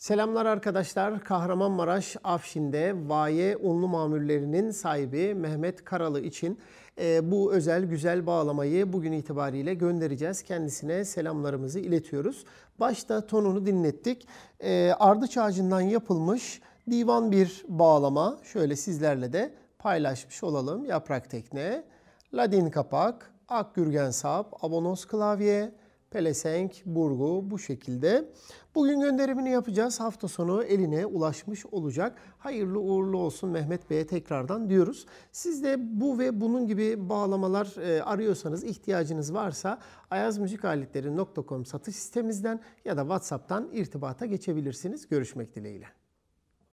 Selamlar arkadaşlar. Kahramanmaraş Afşin'de Vaye unlu mamullerinin sahibi Mehmet Karalı için e, bu özel güzel bağlamayı bugün itibariyle göndereceğiz. Kendisine selamlarımızı iletiyoruz. Başta tonunu dinlettik. E, ardıç ağacından yapılmış divan bir bağlama. Şöyle sizlerle de paylaşmış olalım. Yaprak tekne, ladin kapak, ak gürgen sap, abonos klavye, pelesenk, burgu bu şekilde. Bugün gönderimini yapacağız. Hafta sonu eline ulaşmış olacak. Hayırlı uğurlu olsun Mehmet Bey'e tekrardan diyoruz. Siz de bu ve bunun gibi bağlamalar e, arıyorsanız, ihtiyacınız varsa ayazmüzikaletleri.com satış sitemizden ya da WhatsApp'tan irtibata geçebilirsiniz. Görüşmek dileğiyle.